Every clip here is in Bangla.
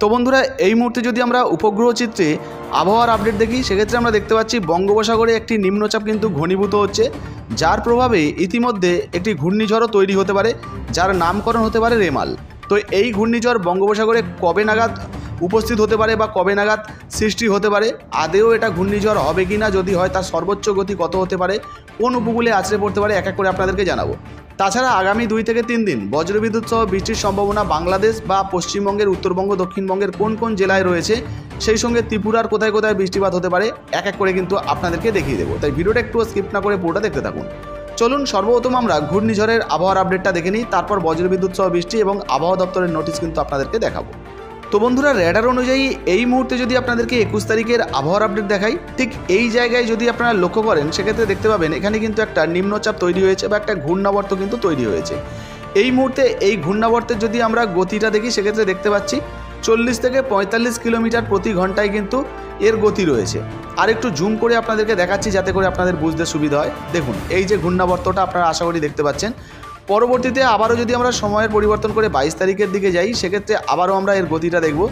তো বন্ধুরা, এই মুহূর্তে যদি আমরা উপগ্রহ চিত্রে আবহাওয়ার আপডেট দেখি, সেক্ষেত্রে আমরা দেখতে পাচ্ছি বঙ্গোপসাগরে একটি নিম্নচাপ কিন্তু ঘনীভূত হচ্ছে, যার প্রভাবে ইতিমধ্যে একটি ঘূর্ণিঝড়ও তৈরি হতে পারে, যার নামকরণ হতে পারে রেমাল। তো এই ঘূর্ণিঝড় বঙ্গোপসাগরে কবে নাগাদ উপস্থিত হতে পারে বা কবে নাগাদ সৃষ্টি হতে পারে, আদেও এটা ঘূর্ণিঝড় হবে কি না যদি হয় তার সর্বোচ্চ গতি কত হতে পারে, কোন উপকূলে আছড়ে পড়তে পারে, এক এক করে আপনাদেরকে জানাব। তাছাড়া আগামী দুই থেকে তিন দিন বজ্রবিদ্যুৎ সহ বৃষ্টির সম্ভাবনা বাংলাদেশ বা পশ্চিমবঙ্গের, উত্তরবঙ্গ, দক্ষিণবঙ্গের কোন কোন জেলায় রয়েছে, সেই সঙ্গে ত্রিপুরার কোথায় কোথায় বৃষ্টিপাত হতে পারে, এক এক করে কিন্তু আপনাদেরকে দেখিয়ে দেবো। তাই ভিডিওটা একটু স্কিপ না করে পুরোটা দেখতে থাকুন। চলুন সর্বপ্রথম আমরা ঘূর্ণিঝড়ের আবহাওয়ার আপডেটটা দেখে নিই, তারপর বজ্রবিদ্যুৎ সহ বৃষ্টি এবং আবহাওয়া দপ্তরের নোটিশ কিন্তু আপনাদেরকে দেখাবো। তো বন্ধুরা র্যাডার অনুযায়ী এই মুহূর্তে যদি আপনাদেরকে একুশ তারিখের আবহাওয়ার আপডেট দেখাই, ঠিক এই জায়গায় যদি আপনারা লক্ষ্য করেন, সেক্ষেত্রে দেখতে পাবেন এখানে কিন্তু একটা নিম্নচাপ তৈরি হয়েছে বা একটা ঘূর্ণাবর্ত কিন্তু তৈরি হয়েছে। এই মুহূর্তে এই ঘূর্ণাবর্তের যদি আমরা গতিটা দেখি, সেক্ষেত্রে দেখতে পাচ্ছি চল্লিশ থেকে পঁয়তাল্লিশ কিলোমিটার প্রতি ঘন্টায় কিন্তু এর গতি রয়েছে। আর একটু জুম করে আপনাদেরকে দেখাচ্ছি যাতে করে আপনাদের বুঝতে সুবিধা হয়। দেখুন, এই যে ঘূর্ণাবর্তটা আপনারা আশা করি দেখতে পাচ্ছেন। পরবর্তীতে আবারও যদি আমরা সময়ের পরিবর্তন করে বাইশ তারিখের দিকে যাই, সেক্ষেত্রে আবারও আমরা এর গতিটা দেখব।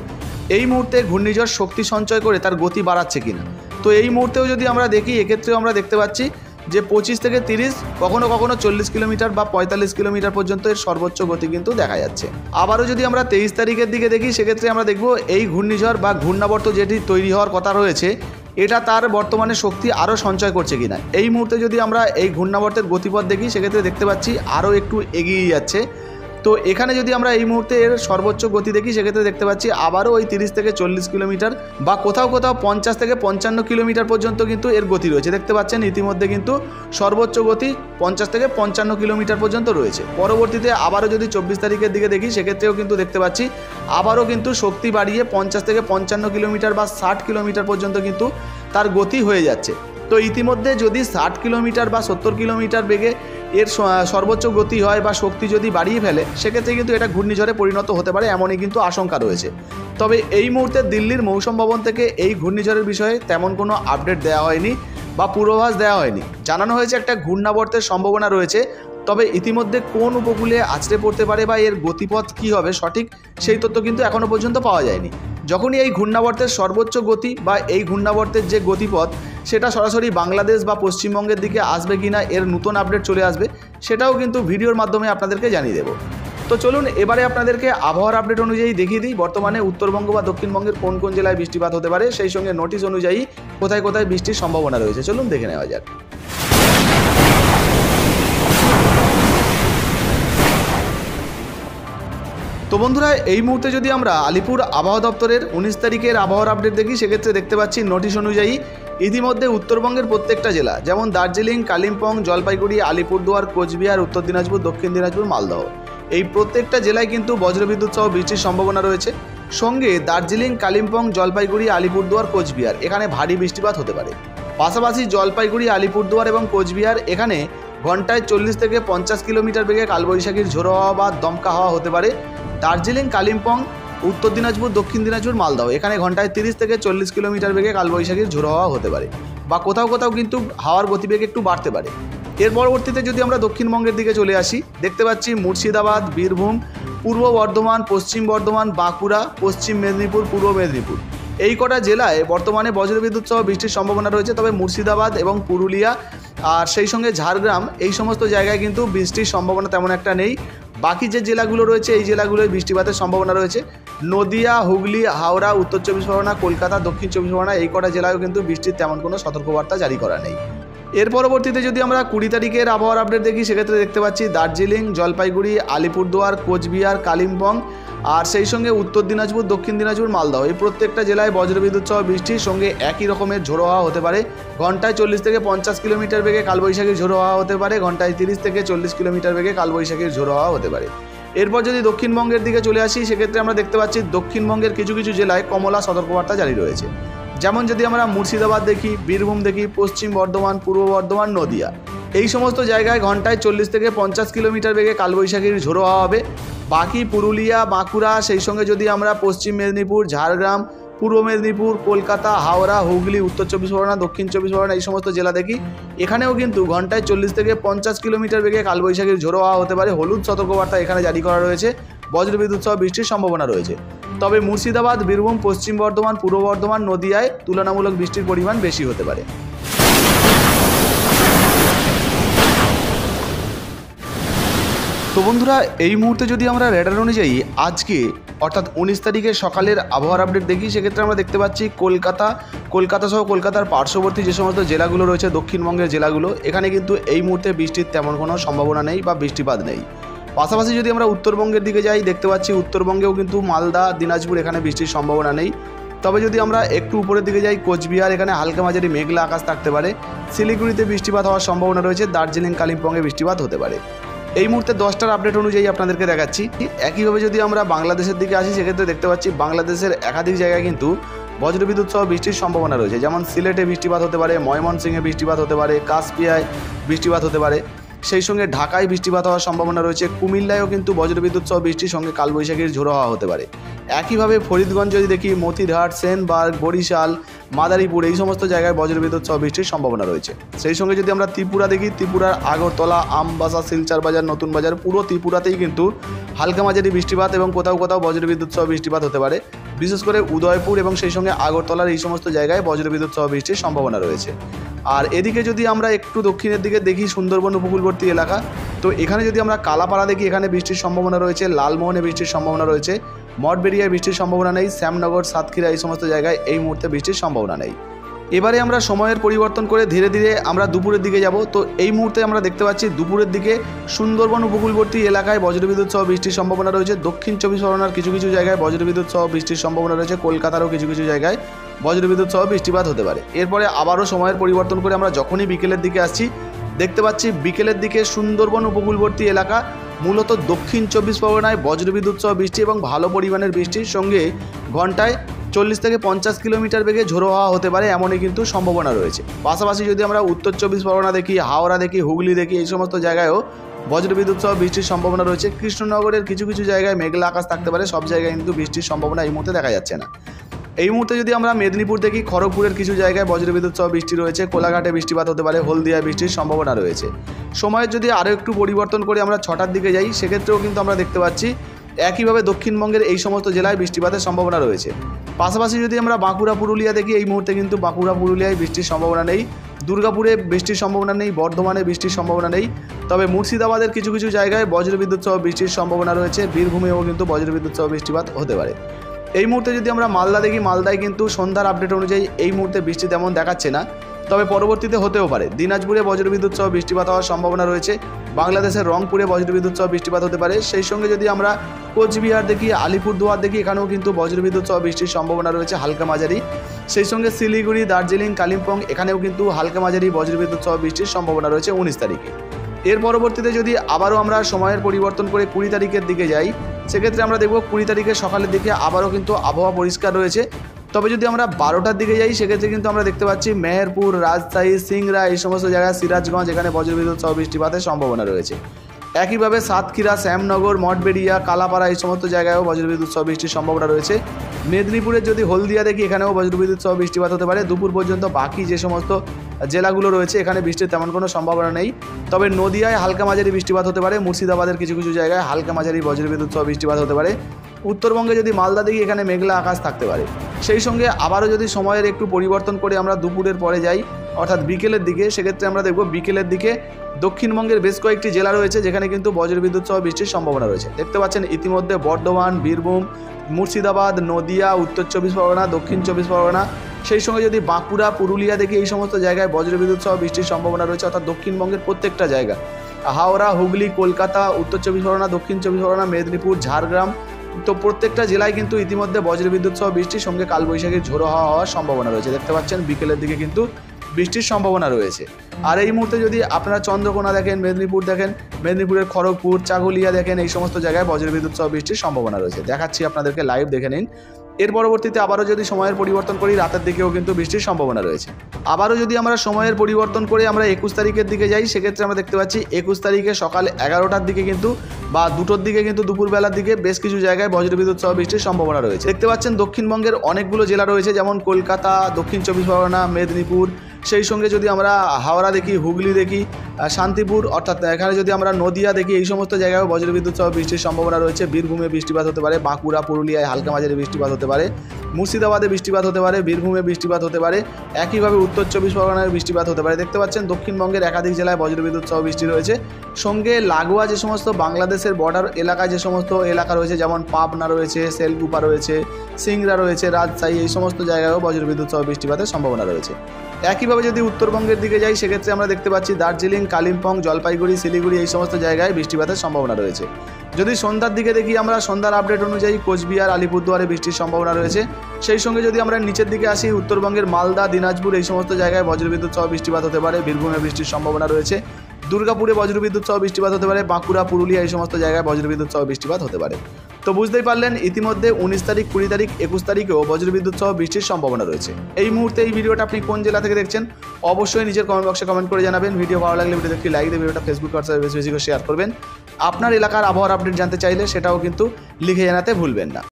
এই মুহূর্তে ঘূর্ণিঝড় শক্তি সঞ্চয় করে তার গতি বাড়াচ্ছে কিনা। তো এই মুহূর্তেও যদি আমরা দেখি, এক্ষেত্রেও আমরা দেখতে পাচ্ছি যে পঁচিশ থেকে তিরিশ, কখনো কখনো চল্লিশ কিলোমিটার বা পঁয়তাল্লিশ কিলোমিটার পর্যন্ত এর সর্বোচ্চ গতি কিন্তু দেখা যাচ্ছে। আবারও যদি আমরা তেইশ তারিখের দিকে দেখি, সেক্ষেত্রে আমরা দেখব এই ঘূর্ণিঝড় বা ঘূর্ণাবর্ত যেটি তৈরি হওয়ার কথা রয়েছে, এটা তার বর্তমানে শক্তি আরও সঞ্চয় করছে কিনা। এই মুহূর্তে যদি আমরা এই ঘূর্ণাবর্তের গতিপথ দেখি, সেক্ষেত্রে দেখতে পাচ্ছি আরও একটু এগিয়ে যাচ্ছে। তো এখানে যদি আমরা এই মুহূর্তে এর সর্বোচ্চ গতি দেখি, সেক্ষেত্রে দেখতে পাচ্ছি আবারও ওই তিরিশ থেকে চল্লিশ কিলোমিটার বা কোথাও কোথাও পঞ্চাশ থেকে পঞ্চান্ন কিলোমিটার পর্যন্ত কিন্তু এর গতি রয়েছে। দেখতে পাচ্ছেন ইতিমধ্যে কিন্তু সর্বোচ্চ গতি পঞ্চাশ থেকে পঞ্চান্ন কিলোমিটার পর্যন্ত রয়েছে। পরবর্তীতে আবারও যদি চব্বিশ তারিখের দিকে দেখি, সেক্ষেত্রেও কিন্তু দেখতে পাচ্ছি আবারও কিন্তু শক্তি বাড়িয়ে পঞ্চাশ থেকে পঞ্চান্ন কিলোমিটার বা ষাট কিলোমিটার পর্যন্ত কিন্তু তার গতি হয়ে যাচ্ছে। তো ইতিমধ্যে যদি ষাট কিলোমিটার বা সত্তর কিলোমিটার বেগে এর সর্বোচ্চ গতি হয় বা শক্তি যদি বাড়িয়ে ফেলে, সেক্ষেত্রে কিন্তু এটা ঘূর্ণিঝড়ে পরিণত হতে পারে, এমনই কিন্তু আশঙ্কা রয়েছে। তবে এই মুহূর্তে দিল্লির মৌসুম ভবন থেকে এই ঘূর্ণিঝড়ের বিষয়ে তেমন কোনো আপডেট দেওয়া হয়নি বা পূর্বাভাস দেওয়া হয়নি। জানানো হয়েছে একটা ঘূর্ণাবর্তের সম্ভাবনা রয়েছে, তবে ইতিমধ্যে কোন উপকূলে আছড়ে পড়তে পারে বা এর গতিপথ কী হবে সঠিক, সেই তথ্য কিন্তু এখনও পর্যন্ত পাওয়া যায়নি। যখনই এই ঘূর্ণাবর্তের সর্বোচ্চ গতি বা এই ঘূর্ণাবর্তের যে গতিপথ, সেটা সরাসরি বাংলাদেশ বা পশ্চিমবঙ্গের দিকে আসবে কি না এর নতুন আপডেট চলে আসবে, সেটাও কিন্তু ভিডিওর মাধ্যমে আপনাদেরকে জানিয়ে দেবো। তো চলুন, এবারে আপনাদেরকে আবহাওয়ার আপডেট অনুযায়ী দেখিয়ে দিই। বর্তমানে উত্তরবঙ্গ বা দক্ষিণবঙ্গের কোন কোন জেলায় বৃষ্টিপাত হতে পারে, সেই সঙ্গে নোটিশ অনুযায়ী কোথায় কোথায় বৃষ্টির সম্ভাবনা রয়েছে। চলুন দেখে নেওয়া যাক। তো বন্ধুরা, এই মুহূর্তে যদি আমরা আলিপুর আবহাওয়া দপ্তরের উনিশ তারিখের আবহাওয়ার আপডেট দেখি, সেক্ষেত্রে দেখতে পাচ্ছি নোটিশ অনুযায়ী ইতিমধ্যে উত্তরবঙ্গের প্রত্যেকটা জেলা, যেমন দার্জিলিং, কালিম্পং, জলপাইগুড়ি, আলিপুরদুয়ার, কোচবিহার, উত্তর দিনাজপুর, দক্ষিণ দিনাজপুর, মালদহ। এই প্রত্যেকটা জেলায় কিন্তু বজ্রবিদ্যুৎ সহ বৃষ্টির সম্ভাবনা রয়েছে। সঙ্গে দার্জিলিং, কালিম্পং, জলপাইগুড়ি, আলিপুরদুয়ার, কোচবিহার, এখানে ভারী বৃষ্টিপাত হতে পারে। পাশাপাশি জলপাইগুড়ি, আলিপুরদুয়ার এবং কোচবিহার, এখানে ঘন্টায় চল্লিশ থেকে পঞ্চাশ কিলোমিটার বেগে কালবৈশাখীর ঝোড়ো হাওয়া বা দমকা হাওয়া হতে পারে। দার্জিলিং, কালিম্পং, উত্তর দিনাজপুর, দক্ষিণ দিনাজপুর মালদহ এখানে ঘন্টায় তিরিশ থেকে চল্লিশ কিলোমিটার বেগে কালবৈশাখীর ঝোড়ো হাওয়া হতে পারে বা কোথাও কোথাও কিন্তু হাওয়ার গতিবেগ একটু বাড়তে পারে। এর পরবর্তীতে যদি আমরা দক্ষিণবঙ্গের দিকে চলে আসি, দেখতে পাচ্ছি মুর্শিদাবাদ, বীরভূম, পূর্ব বর্ধমান, পশ্চিম বর্ধমান, বাঁকুড়া, পশ্চিম মেদিনীপুর, পূর্ব মেদিনীপুর। এই কটা জেলায় বর্তমানে বজ্রবিদ্যুৎ সহ বৃষ্টির সম্ভাবনা রয়েছে। তবে মুর্শিদাবাদ এবং পুরুলিয়া আর সেই সঙ্গে ঝাড়গ্রাম, এই সমস্ত জায়গায় কিন্তু বৃষ্টির সম্ভাবনা তেমন একটা নেই। বাকি যে জেলাগুলো রয়েছে, এই জেলাগুলোয় বৃষ্টিপাতের সম্ভাবনা রয়েছে। নদিয়া, হুগলি, হাওড়া, উত্তর চব্বিশ পরগনা, কলকাতা, দক্ষিণ চব্বিশ পরগনা, এই কটা জেলায়ও কিন্তু বৃষ্টির তেমন কোনো সতর্কবার্তা জারি করা নেই। এর পরবর্তীতে যদি আমরা কুড়ি তারিখের আবহাওয়ার আপডেট দেখি, সেক্ষেত্রে দেখতে পাচ্ছি দার্জিলিং, জলপাইগুড়ি, আলিপুরদুয়ার, কোচবিহার, কালিম্পং আর সেই সঙ্গে উত্তর দিনাজপুর, দক্ষিণ দিনাজপুর, মালদহ। এই প্রত্যেকটা জেলায় বজ্রবিদ্যুৎ সহ বৃষ্টির সঙ্গে একই রকমের ঝোড়ো হাওয়া হতে পারে। ঘন্টায় চল্লিশ থেকে পঞ্চাশ কিলোমিটার বেগে কালবৈশাখীর ঝোড়ো হাওয়া হতে পারে। ঘন্টায় তিরিশ থেকে চল্লিশ কিলোমিটার বেগে কালবৈশাখীর ঝোড়ো হাওয়া হতে পারে। এরপর যদি দক্ষিণবঙ্গের দিকে চলে আসি, সেক্ষেত্রে আমরা দেখতে পাচ্ছি দক্ষিণবঙ্গের কিছু কিছু জেলায় কমলা সতর্কবার্তা জারি রয়েছে। যেমন যদি আমরা মুর্শিদাবাদ দেখি, বীরভূম দেখি, পশ্চিম বর্ধমান, পূর্ব বর্ধমান, নদিয়া। এই সমস্ত জায়গায় ঘন্টায় চল্লিশ থেকে পঞ্চাশ কিলোমিটার বেগে কালবৈশাখীর ঝোড়ো হাওয়া হবে। বাকি পুরুলিয়া, বাঁকুড়া, সেই সঙ্গে যদি আমরা পশ্চিম মেদিনীপুর, ঝাড়গ্রাম, পূর্ব মেদিনীপুর, কলকাতা, হাওড়া, হুগলি, উত্তর চব্বিশ পরগনা, দক্ষিণ চব্বিশ পরগনা, এই সমস্ত জেলা দেখি, এখানেও কিন্তু ঘন্টায় চল্লিশ থেকে পঞ্চাশ কিলোমিটার বেগে কালবৈশাখীর ঝোড়ো হাওয়া হতে পারে। হলুদ সতর্কবার্তা এখানে জারি করা রয়েছে। বজ্রবিদ্যুৎ সহ বৃষ্টির সম্ভাবনা রয়েছে। তবে মুর্শিদাবাদ, বীরভূম, পশ্চিম বর্ধমান, পূর্ব বর্ধমান, নদিয়ায় তুলনামূলক বৃষ্টির পরিমাণ বেশি হতে পারে। তো বন্ধুরা, এই মুহূর্তে যদি আমরা রেডার অনুযায়ী আজকে, অর্থাৎ উনিশ তারিখে সকালের আবহাওয়ার আপডেট দেখি, সেক্ষেত্রে আমরা দেখতে পাচ্ছি কলকাতা কলকাতা সহ কলকাতার পার্শ্ববর্তী যে সমস্ত জেলাগুলো রয়েছে, দক্ষিণবঙ্গের জেলাগুলো, এখানে কিন্তু এই মুহূর্তে বৃষ্টির তেমন কোনো সম্ভাবনা নেই বা বৃষ্টিপাত নেই। পাশাপাশি যদি আমরা উত্তরবঙ্গের দিকে যাই, দেখতে পাচ্ছি উত্তরবঙ্গেও কিন্তু মালদা, দিনাজপুর এখানে বৃষ্টির সম্ভাবনা নেই। তবে যদি আমরা একটু উপরের দিকে যাই, কোচবিহার, এখানে হালকা মাঝারি মেঘলা আকাশ থাকতে পারে। শিলিগুড়িতে বৃষ্টিপাত হওয়ার সম্ভাবনা রয়েছে, দার্জিলিং, কালিম্পংয়ে বৃষ্টিপাত হতে পারে। এই মুহূর্তে দশটার আপডেট অনুযায়ী আপনাদেরকে দেখাচ্ছি। একইভাবে যদি আমরা বাংলাদেশের দিকে আসি, সেক্ষেত্রে দেখতে পাচ্ছি বাংলাদেশের একাধিক জায়গায় কিন্তু বজ্রবিদ্যুৎ সহ বৃষ্টির সম্ভাবনা রয়েছে। যেমন সিলেটে বৃষ্টিপাত হতে পারে, ময়মনসিংহে বৃষ্টিপাত হতে পারে, কাশপিয়ায় বৃষ্টিপাত হতে পারে। সেই সঙ্গে ঢাকায় বৃষ্টিপাত হওয়ার সম্ভাবনা রয়েছে। কুমিল্লায়ও কিন্তু বজ্রবিদ্যুৎ সহ বৃষ্টির সঙ্গে কালবৈশাখীর ঝোড়ো হওয়া হতে পারে। একইভাবে ফরিদগঞ্জ যদি দেখি, মতিরহাট সেনবার্গ বরিশাল, মাদারীপুর এই সমস্ত জায়গায় বজ্রবিদ্যুৎ সহ বৃষ্টির সম্ভাবনা রয়েছে। সেই সঙ্গে যদি আমরা ত্রিপুরা দেখি, ত্রিপুরার আগরতলা, আমবাসা, শিলচার বাজার, নতুন বাজার, পুরো ত্রিপুরাতেই কিন্তু হালকা মাঝারি বৃষ্টিপাত এবং কোথাও কোথাও বজ্রবিদ্যুৎ সহ বৃষ্টিপাত হতে পারে। বিশেষ করে উদয়পুর এবং সেই সঙ্গে আগরতলার এই সমস্ত জায়গায় বজ্রবিদ্যুৎ সহ বৃষ্টির সম্ভাবনা রয়েছে। আর এদিকে যদি আমরা একটু দক্ষিণের দিকে দেখি সুন্দরবন উপকূলবর্তী এলাকা, তো এখানে যদি আমরা কালাপাড়া দেখি, এখানে বৃষ্টির সম্ভাবনা রয়েছে, লালমোহনে বৃষ্টির সম্ভাবনা রয়েছে মঠবেরিয়ায় বৃষ্টির সম্ভাবনা নেই, শ্যামনগর, সাতক্ষীরা এই সমস্ত জায়গায় এই মুহূর্তে বৃষ্টির সম্ভাবনা নেই। এবারে আমরা সময়ের পরিবর্তন করে ধীরে ধীরে আমরা দুপুরের দিকে যাব। তো এই মুহূর্তে আমরা দেখতে পাচ্ছি দুপুরের দিকে সুন্দরবন উপকূলবর্তী এলাকায় বজ্রবিদ্যুৎ সহ বৃষ্টির সম্ভাবনা রয়েছে। দক্ষিণ চব্বিশ পরগনার কিছু কিছু জায়গায় বজ্রবিদ্যুৎ সহ বৃষ্টির সম্ভাবনা রয়েছে। কলকাতারও কিছু কিছু জায়গায় বজ্রবিদ্যুৎ সহ বৃষ্টিপাত হতে পারে। এরপরে আবারও সময়ের পরিবর্তন করে আমরা যখনই বিকেলের দিকে আসছি, দেখতে পাচ্ছি বিকেলের দিকে সুন্দরবন উপকূলবর্তী এলাকা মূলত দক্ষিণ চব্বিশ পরগনায় বজ্রবিদ্যুৎ সহ বৃষ্টি এবং ভালো পরিমাণের বৃষ্টির সঙ্গে ঘন্টায় চল্লিশ থেকে পঞ্চাশ কিলোমিটার বেগে ঝোড়ো হওয়া হতে পারে, এমনই কিন্তু সম্ভাবনা রয়েছে। পাশাপাশি যদি আমরা উত্তর চব্বিশ পরগনা দেখি, হাওড়া দেখি, হুগলি দেখি, এই সমস্ত জায়গায়ও বজ্রবিদ্যুৎ সহ বৃষ্টির সম্ভাবনা রয়েছে। কৃষ্ণনগরের কিছু কিছু জায়গায় মেঘলা আকাশ থাকতে পারে, সব জায়গায় কিন্তু বৃষ্টির সম্ভাবনা এই মুহূর্তে দেখা যাচ্ছে না। এই মুহূর্তে যদি আমরা মেদিনীপুর দেখি, খড়গপুরের কিছু জায়গায় বজ্রবিদ্যুৎ সহ বৃষ্টি রয়েছে, কোলাঘাটে বৃষ্টিপাত হতে পারে হলদিয়া বৃষ্টির সম্ভাবনা রয়েছে। সময়ের যদি আরও একটু পরিবর্তন করে আমরা ছটার দিকে যাই, সেক্ষেত্রেও কিন্তু আমরা দেখতে পাচ্ছি একইভাবে দক্ষিণবঙ্গের এই সমস্ত জেলায় বৃষ্টিপাতের সম্ভাবনা রয়েছে। পাশাপাশি যদি আমরা বাঁকুড়া, পুরুলিয়া দেখি, এই মুহূর্তে কিন্তু বাঁকুড়া, পুরুলিয়ায় বৃষ্টির সম্ভাবনা নেই। দুর্গাপুরে বৃষ্টির সম্ভাবনা নেই, বর্ধমানে বৃষ্টির সম্ভাবনা নেই। তবে মুর্শিদাবাদের কিছু কিছু জায়গায় বজ্রবিদ্যুৎ সহ বৃষ্টির সম্ভাবনা রয়েছে। বীরভূমেও কিন্তু বজ্রবিদ্যুৎ সহ বৃষ্টিপাত হতে পারে। এই মুহূর্তে যদি আমরা মালদা দেখি, মালদায় কিন্তু সন্ধ্যার আপডেট অনুযায়ী এই মুহূর্তে বৃষ্টি তেমন দেখাচ্ছে না। তবে পরবর্তীতে হতেও পারে। দিনাজপুরে বজ্রবিদ্যুৎ সহ বৃষ্টিপাত হওয়ার সম্ভাবনা রয়েছে। বাংলাদেশের রংপুরে বজ্রবিদ্যুৎ সহ বৃষ্টিপাত হতে পারে। সেই সঙ্গে যদি আমরা কোচবিহার দেখি, আলিপুরদুয়ার দেখি, এখানেও কিন্তু বজ্রবিদ্যুৎ সহ বৃষ্টির সম্ভাবনা রয়েছে হালকা মাঝারি। সেই সঙ্গে শিলিগুড়ি, দার্জিলিং, কালিম্পং, এখানেও কিন্তু হালকা মাঝারি বজ্রবিদ্যুৎ সহ বৃষ্টির সম্ভাবনা রয়েছে উনিশ তারিখে। এর পরবর্তীতে যদি আবারও আমরা সময়ের পরিবর্তন করে কুড়ি তারিখের দিকে যাই, সেক্ষেত্রে আমরা দেখব কুড়ি তারিখের সকালের দিকে আবারও কিন্তু আবহাওয়া পরিষ্কার রয়েছে। তবে যদি আমরা বারোটার দিকে যাই, সেক্ষেত্রে কিন্তু আমরা দেখতে পাচ্ছি মেহেরপুর, রাজশাহী সিংরা এই সমস্ত জায়গায় সিরাজগঞ্জ, এখানে বজ্রবিদ্যুৎ সহ বৃষ্টিপাতের সম্ভাবনা রয়েছে। একইভাবে সাতক্ষীরা, শ্যামনগর, মঠবেড়িয়া, কালাপাড়া এই সমস্ত জায়গায়ও বজ্রবিদ্যুৎ সহ বৃষ্টির সম্ভাবনা রয়েছে। মেদিনীপুরের যদি হলদিয়া দেখি, এখানেও বজ্রবিদ্যুৎ সহ বৃষ্টিপাত হতে পারে। দুপুর পর্যন্ত বাকি যে সমস্ত জেলাগুলো রয়েছে, এখানে বৃষ্টির তেমন কোনো সম্ভাবনা নেই। তবে নদিয়ায় হালকা মাঝারি বৃষ্টিপাত হতে পারে। মুর্শিদাবাদের কিছু কিছু জায়গায় হালকা মাঝারি বজ্রবিদ্যুৎ সহ বৃষ্টিপাত হতে পারে। উত্তরবঙ্গে যদি মালদা দেখি, এখানে মেঘলা আকাশ থাকতে পারে। সেই সঙ্গে আবারও যদি সময়ের একটু পরিবর্তন করে আমরা দুপুরের পরে যাই, অর্থাৎ বিকেলের দিকে, সেক্ষেত্রে আমরা দেখব বিকেলের দিকে দক্ষিণবঙ্গের বেশ কয়েকটি জেলা রয়েছে যেখানে কিন্তু বজ্রবিদ্যুৎ সহ বৃষ্টির সম্ভাবনা রয়েছে। দেখতে পাচ্ছেন ইতিমধ্যে বর্ধমান, বীরভূম, মুর্শিদাবাদ, নদিয়া, উত্তর চব্বিশ পরগনা, দক্ষিণ চব্বিশ পরগনা, সেই সঙ্গে যদি বাঁকুড়া, পুরুলিয়া দেখি এই সমস্ত জায়গায় বজ্রবিদ্যুৎ সহ বৃষ্টির সম্ভাবনা রয়েছে, অর্থাৎ দক্ষিণবঙ্গের প্রত্যেকটা জায়গা। হাওড়া, হুগলি, কলকাতা, উত্তর চব্বিশ পরগনা, দক্ষিণ চব্বিশ পরগনা, মেদিনীপুর, ঝাড়গ্রাম তো প্রত্যেকটা জেলায় কিন্তু ইতিমধ্যে বজ্রবিদ্যুৎ সহ বৃষ্টির সঙ্গে কালবৈশাখীর ঝোড়ো হওয়া হওয়ার সম্ভাবনা রয়েছে। দেখতে পাচ্ছেন বিকেলের দিকে কিন্তু বৃষ্টির সম্ভাবনা রয়েছে। আর এই মুহূর্তে যদি আপনারা চন্দ্রকোনা দেখেন, মেদিনীপুর দেখেন, মেদিনীপুরের খড়গপুর, চাগুলিয়া দেখেন, এই সমস্ত জায়গায় বজ্রবিদ্যুৎ সহ বৃষ্টির সম্ভাবনা রয়েছে। দেখাচ্ছি আপনাদেরকে লাইভ দেখে নিন। এর পরবর্তীতে আবারও যদি সময়ের পরিবর্তন করি, রাতের দিকেও কিন্তু বৃষ্টির সম্ভাবনা রয়েছে। আবারও যদি আমরা সময়ের পরিবর্তন করে আমরা একুশ তারিখের দিকে যাই, সেক্ষেত্রে আমরা দেখতে পাচ্ছি একুশ তারিখে সকাল এগারোটার দিকে কিন্তু বা দুটোর দিকে কিন্তু দুপুরবেলার দিকে বেশ কিছু জায়গায় বজ্রবিদ্যুৎ সহ বৃষ্টির সম্ভাবনা রয়েছে। দেখতে পাচ্ছেন দক্ষিণবঙ্গের অনেকগুলো জেলা রয়েছে, যেমন কলকাতা, দক্ষিণ চব্বিশ পরগনা, মেদিনীপুর সেই সঙ্গে যদি আমরা হাওড়া দেখি, হুগলি দেখি শান্তিপুর, অর্থাৎ এখানে যদি আমরা নদিয়া দেখি, এই সমস্ত জায়গায় বজ্রবিদ্যুৎ সহ বৃষ্টির সম্ভাবনা রয়েছে। বীরভূমে বৃষ্টিপাত হতে পারে, বাঁকুড়া, পুরুলিয়ায় হালকা মাঝারি বৃষ্টিপাত হতে পারে। মুর্শিদাবাদে বৃষ্টিপাত হতে পারে, বীরভূমে বৃষ্টিপাত হতে পারে, একইভাবে উত্তর চব্বিশ পরগনায় বৃষ্টিপাত হতে পারে। দেখতে পাচ্ছেন, দক্ষিণবঙ্গের একাধিক জেলায় বজ্রবিদ্যুৎ সহ বৃষ্টি রয়েছে। সঙ্গে লাগোয়া যে সমস্ত বাংলাদেশের বর্ডার এলাকায় যে সমস্ত এলাকা রয়েছে, যেমন পাবনা রয়েছে, সেলগুপা রয়েছে, সিংড়া রয়েছে, রাজশাহী, এই সমস্ত জায়গায়ও বজ্রবিদ্যুৎ সহ বৃষ্টিপাতের সম্ভাবনা রয়েছে। একইভাবে যদি উত্তরবঙ্গের দিকে যাই, সেক্ষেত্রে আমরা দেখতে পাচ্ছি দার্জিলিং, কালিম্পং, জলপাইগুড়ি, শিলিগুড়ি, এই সমস্ত জায়গায় বৃষ্টিপাতের সম্ভাবনা রয়েছে। যদি সন্ধ্যার দিকে দেখি আমরা সন্ধ্যার আপডেট অনুযায়ী কোচবিহার, আলিপুরদুয়ারে বৃষ্টির সম্ভাবনা রয়েছে। সেই সঙ্গে যদি আমরা নিচের দিকে আসি, উত্তরবঙ্গের মালদা, দিনাজপুর এই সমস্ত জায়গায় বজ্রবিদ্যুৎ সহ বৃষ্টিপাত হতে পারে, বীরভূমে বৃষ্টির সম্ভাবনা রয়েছে। দুর্গাপুরে বজ্রবিদ্যুৎ সহ বৃষ্টিপাত হতে পারে, বাঁকুড়া, পুরুলিয়া এই সমস্ত জায়গায় বজ্রবিদ্যুৎ সহ বৃষ্টিপাত হতে পারে। তো বুঝতেই পারলেন, ইতিমধ্যে উনিশ তারিখ, কুড়ি তারিখ, একুশ তারিখেও বজ্রবিদ্যুৎ সহ বৃষ্টির সম্ভাবনা রয়েছে। এই মুহূর্তে এই ভিডিওটা আপনি কোন জেলা থেকে দেখছেন, অবশ্যই নিজের কমেন্ট বক্সে কমেন্ট করে জানাবেন। ভিডিও ভালো লাগলে ভিডিও একটি লাইক দিয়ে ভিডিওটা ফেসবুক হোয়াটসঅ্যাপে বেশি বেশি শেয়ার করবেন। আপনার এলাকার আবহাওয়ার আপডেট জানতে চাইলে সেটাও কিন্তু লিখে জানাতে ভুলবেন না।